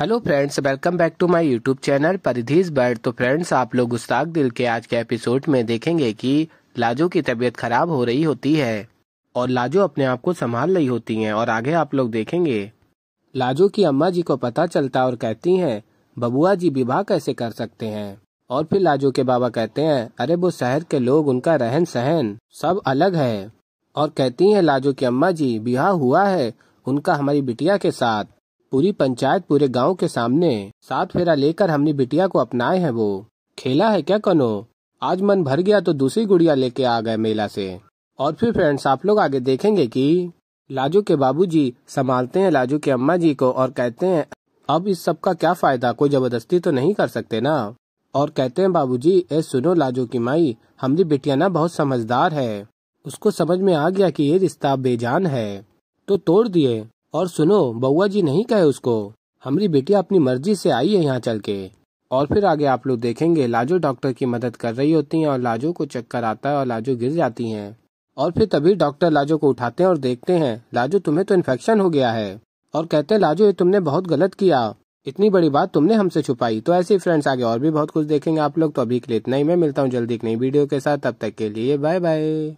Hello friends welcome back to my YouTube channel परिधीज bird तो friends आप लोग गुस्ताख दिल के आज के एपिसोड में देखेंगे कि लाजो की तबीयत खराब हो रही होती है और लाजो अपने आप को संभाल रही होती हैं और आगे आप लोग देखेंगे। लाजो की अम्मा जी को पता चलता और कहती हैं, बबुआ जी विवाह कैसे कर सकते हैं? और फिर लाजो के बाबा कहते हैं, अरे वो शहर के लोग, उनका रहन सहन सब अलग है। और कहती हैं लाजो की अम्मा जी, विवाह हुआ है, उनका हमारी बिटिया के साथ। पूरी पंचायत पूरे गाँव के सामने सात फेरा लेकर हमने बिटिया को अपनाए हैं वो। खेला है क्या कनो? आज मन भर गया तो दूसरी गुड़िया लेके आ गए मेला से। और फिर फ्रेंड्स आप लोग आगे देखेंगे कि लाजू के बाबूजी संभालते हैं, लाजू के अम्मा जी को और कहते हैं, अब इस सब का क्या फ़ायदा? कोई ज़बरदस्ती तो नहीं कर सकते ना? और कहते हैं, बाबूजी, ए सुनो लाजू की माई, हमारी बिटिया ना बहुत समझदार है। उसको समझ में आ गया कि ये रिश्ता बेजान है। तो तोड़ दिए। और सुनो बउआ जी नहीं कहे उसको। हमारी बेटिया अपनी मर्ज़ी से आई है यहाँ चल के। और फिर आगे आप लोग देखेंगे, लाजो डॉक्टर की मदद कर रही होती हैं और लाजो को चक्कर आता है और लाजो गिर जाती हैं। और फिर तभी डॉक्टर लाजो को उठाते हैं और देखते हैं, लाजो तुम्हें तो इन्फेक्शन हो गया है। और कहते हैं, लाजो, ये तुमने बहुत गलत किया। इतनी बड़ी बात तुमने हमसे छुपाई। तो ऐसे ही फ्रेंड्स आगे और भी बहुत कुछ देखेंगे आप लोग। तो अभी के लिए इतना ही। मैं मिलता हूँ जल्दी एक नई वीडियो के साथ। तब तक के लिए बाय बाय